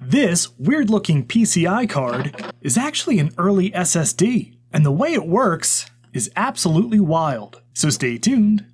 This weird looking PCI card is actually an early SSD, and the way it works is absolutely wild. So stay tuned.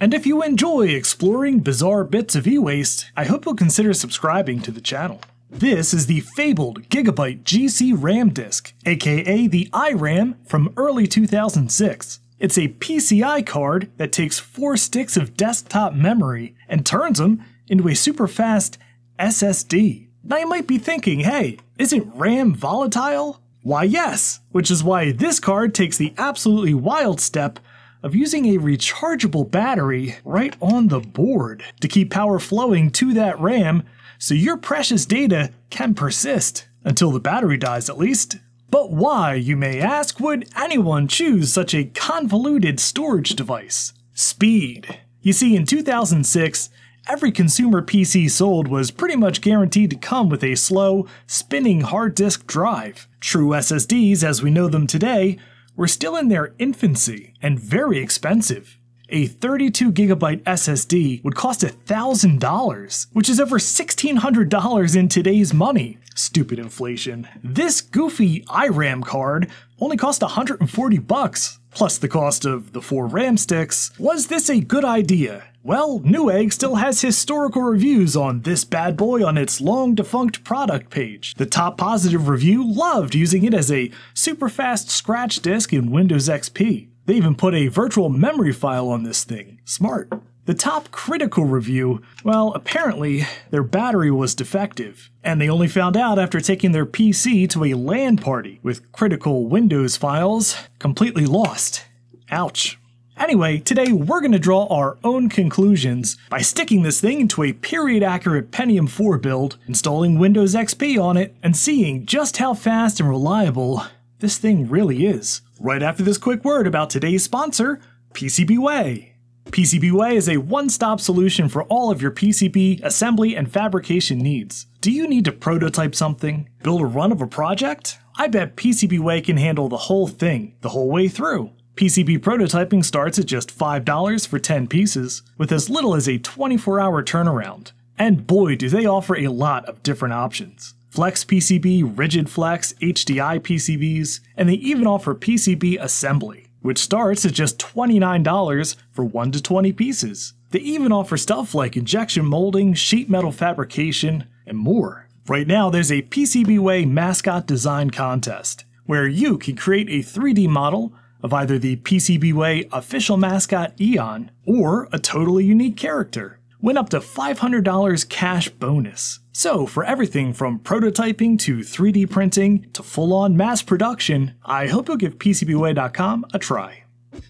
And if you enjoy exploring bizarre bits of e-waste, I hope you'll consider subscribing to the channel. This is the fabled Gigabyte GC RAM disk, aka the iRAM from early 2006. It's a PCI card that takes four sticks of desktop memory and turns them into a super fast SSD. Now you might be thinking, hey, isn't RAM volatile? Why yes, which is why this card takes the absolutely wild step of using a rechargeable battery right on the board to keep power flowing to that RAM so your precious data can persist. Until the battery dies, at least. But why, you may ask, would anyone choose such a convoluted storage device? Speed. You see, in 2006, every consumer PC sold was pretty much guaranteed to come with a slow, spinning hard disk drive. True SSDs, as we know them today, were still in their infancy and very expensive. A 32GB SSD would cost $1,000, which is over $1,600 in today's money. Stupid inflation. This goofy iRAM card only cost 140 bucks, plus the cost of the four RAM sticks. Was this a good idea? Well, Newegg still has historical reviews on this bad boy on its long defunct product page. The top positive review loved using it as a super fast scratch disk in Windows XP. They even put a virtual memory file on this thing. Smart. The top critical review, well, apparently their battery was defective, and they only found out after taking their PC to a LAN party with critical Windows files completely lost. Ouch. Anyway, today we're going to draw our own conclusions by sticking this thing into a period accurate Pentium 4 build, installing Windows XP on it, and seeing just how fast and reliable this thing really is. Right after this quick word about today's sponsor, PCBWay. PCBWay is a one-stop solution for all of your PCB assembly and fabrication needs. Do you need to prototype something? Build a run of a project? I bet PCBWay can handle the whole thing, the whole way through. PCB prototyping starts at just $5 for 10 pieces, with as little as a 24 hour turnaround. And boy, do they offer a lot of different options. Flex PCB, Rigid Flex, HDI PCBs, and they even offer PCB assembly, which starts at just $29 for 1 to 20 pieces. They even offer stuff like injection molding, sheet metal fabrication, and more. Right now, there's a PCBWay mascot design contest, where you can create a 3D model of either the PCBWay official mascot Eon or a totally unique character. Win up to $500 cash bonus. So, for everything from prototyping to 3D printing to full on mass production, I hope you'll give PCBWay.com a try.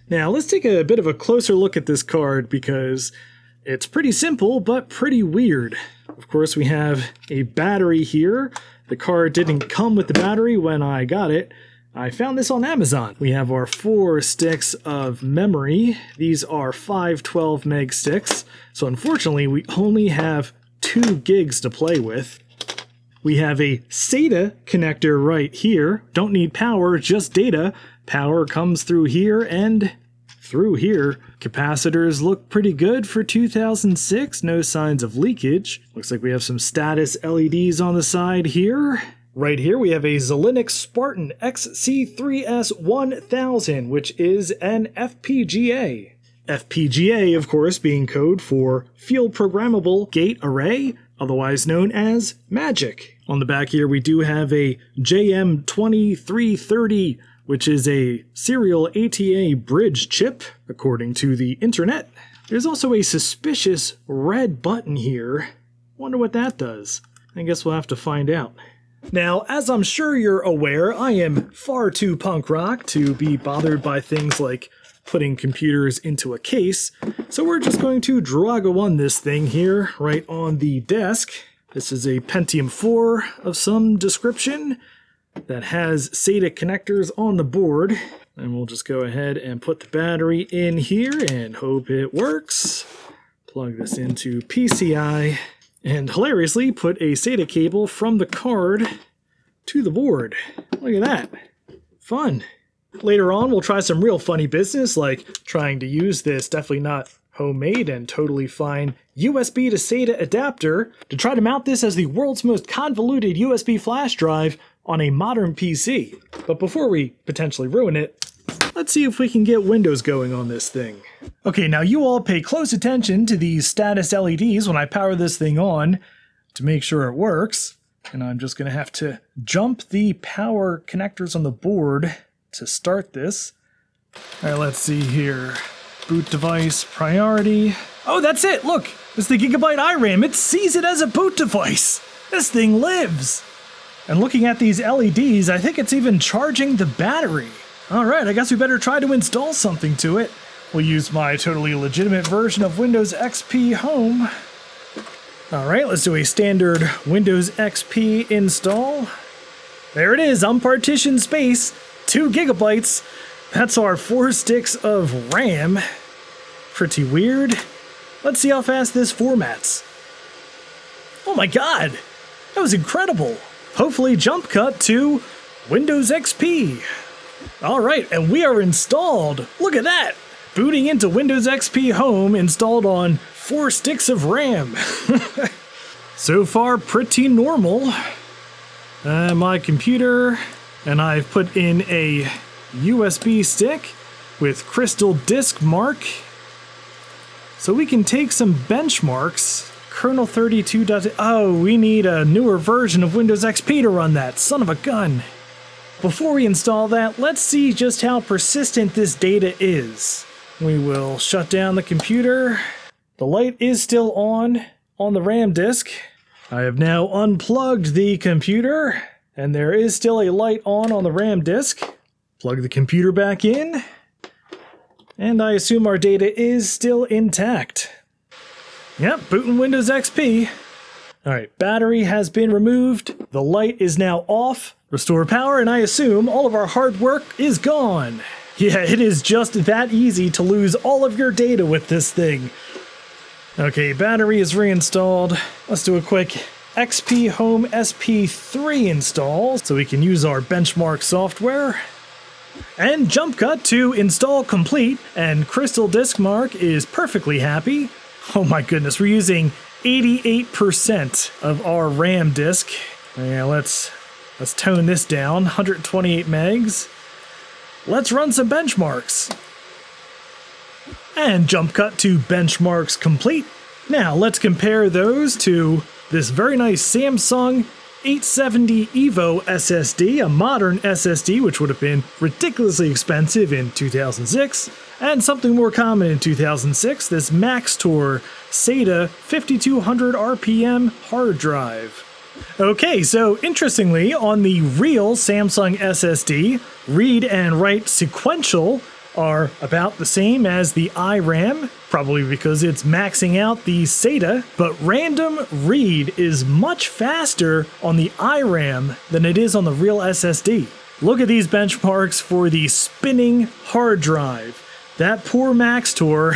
Now, let's take a bit of a closer look at this card because it's pretty simple but pretty weird. Of course, we have a battery here. The card didn't come with the battery when I got it, I found this on Amazon. We have our four sticks of memory. These are 512 meg sticks. So unfortunately, we only have two gigs to play with. We have a SATA connector right here. Don't need power, just data. Power comes through here and through here. Capacitors look pretty good for 2006. No signs of leakage. Looks like we have some status LEDs on the side here. Right here we have a Xilinx Spartan XC3S1000, which is an FPGA. FPGA, of course, being code for Field Programmable Gate Array, otherwise known as MAGIC. On the back here we do have a JM2330, which is a serial ATA bridge chip, according to the internet. There's also a suspicious red button here. Wonder what that does. I guess we'll have to find out. Now, as I'm sure you're aware, I am far too punk rock to be bothered by things like putting computers into a case, so we're just going to Drago 1 this thing here, right on the desk. This is a Pentium 4 of some description that has SATA connectors on the board. And we'll just go ahead and put the battery in here and hope it works. Plug this into PCI and hilariously put a SATA cable from the card to the board. Look at that. Fun. Later on, we'll try some real funny business like trying to use this definitely not homemade and totally fine USB to SATA adapter to try to mount this as the world's most convoluted USB flash drive on a modern PC. But before we potentially ruin it, let's see if we can get Windows going on this thing. Okay, now you all pay close attention to these status LEDs when I power this thing on to make sure it works. And I'm just gonna have to jump the power connectors on the board to start this. All right, let's see here. Boot device priority. Oh, that's it. Look, it's the Gigabyte iRAM. It sees it as a boot device. This thing lives. And looking at these LEDs, I think it's even charging the battery. All right, I guess we better try to install something to it. We'll use my totally legitimate version of Windows XP Home. All right, let's do a standard Windows XP install. There it is, unpartitioned space, two gigabytes. That's our four sticks of RAM. Pretty weird. Let's see how fast this formats. Oh my god! That was incredible! Hopefully jump cut to Windows XP. Alright, and we are installed! Look at that! Booting into Windows XP Home installed on four sticks of RAM. so far, pretty normal. Uh, my computer, and I've put in a USB stick with crystal disk mark so we can take some benchmarks. Kernel 32. Oh, we need a newer version of Windows XP to run that. Son of a gun. Before we install that, let's see just how persistent this data is. We will shut down the computer. The light is still on on the RAM disk. I have now unplugged the computer, and there is still a light on on the RAM disk. Plug the computer back in. And I assume our data is still intact. Yep, booting Windows XP. Alright, battery has been removed. The light is now off. Restore power, and I assume all of our hard work is gone. Yeah, it is just that easy to lose all of your data with this thing. Okay, battery is reinstalled. Let's do a quick XP Home SP3 install so we can use our benchmark software. And jump cut to install complete, and Crystal Disk Mark is perfectly happy. Oh my goodness, we're using 88% of our RAM disk. Yeah, let's let's tone this down. 128 megs. Let's run some benchmarks. And jump cut to benchmarks complete. Now let's compare those to this very nice Samsung 870 EVO SSD, a modern SSD which would have been ridiculously expensive in 2006, and something more common in 2006, this Maxtor SATA 5200 RPM hard drive. Okay, so interestingly, on the real Samsung SSD, read and write sequential are about the same as the iRAM, probably because it's maxing out the SATA, but random read is much faster on the iRAM than it is on the real SSD. Look at these benchmarks for the spinning hard drive. That poor Maxtor,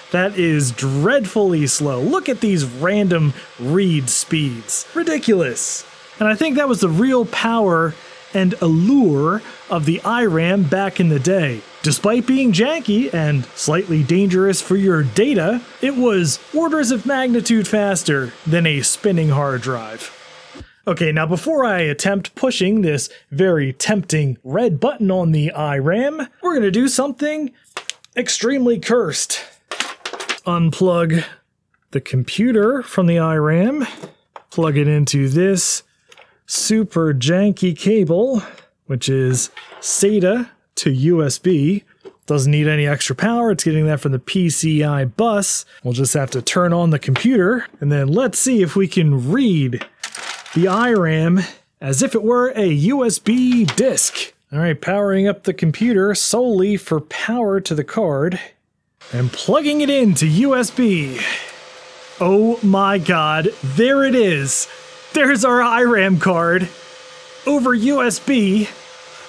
that is dreadfully slow. Look at these random read speeds. Ridiculous. And I think that was the real power and allure of the iRAM back in the day. Despite being janky and slightly dangerous for your data, it was orders of magnitude faster than a spinning hard drive. Okay, now before I attempt pushing this very tempting red button on the iRAM, we're gonna do something extremely cursed. Unplug the computer from the iRAM, plug it into this super janky cable, which is SATA to USB. Doesn't need any extra power, it's getting that from the PCI bus. We'll just have to turn on the computer, and then let's see if we can read the iRAM as if it were a USB disk. All right, powering up the computer solely for power to the card and plugging it into USB. Oh my god, there it is. There's our iRAM card over USB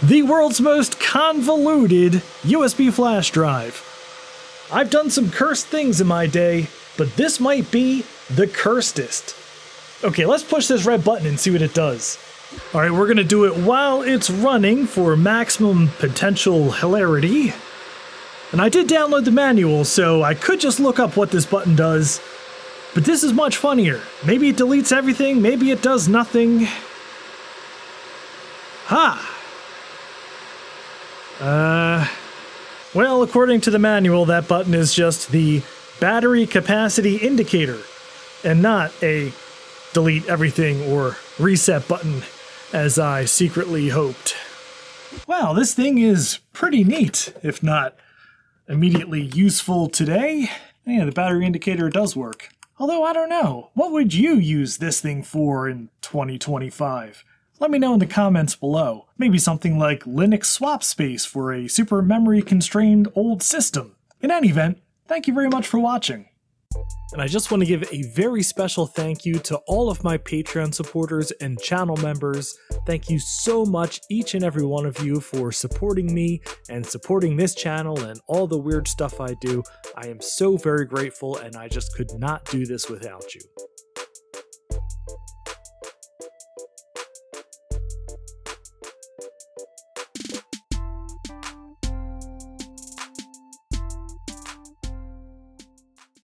the world's most convoluted USB flash drive. I've done some cursed things in my day, but this might be the cursedest. Okay, let's push this red button and see what it does. All right, we're gonna do it while it's running for maximum potential hilarity. And I did download the manual, so I could just look up what this button does. But this is much funnier. Maybe it deletes everything, maybe it does nothing. Ha! Uh, well, according to the manual, that button is just the battery capacity indicator and not a delete everything or reset button as I secretly hoped. Wow, this thing is pretty neat, if not immediately useful today. Yeah, the battery indicator does work. Although, I don't know. What would you use this thing for in 2025? Let me know in the comments below. Maybe something like Linux swap space for a super memory constrained old system. In any event, thank you very much for watching. And I just want to give a very special thank you to all of my Patreon supporters and channel members. Thank you so much, each and every one of you, for supporting me and supporting this channel and all the weird stuff I do. I am so very grateful, and I just could not do this without you.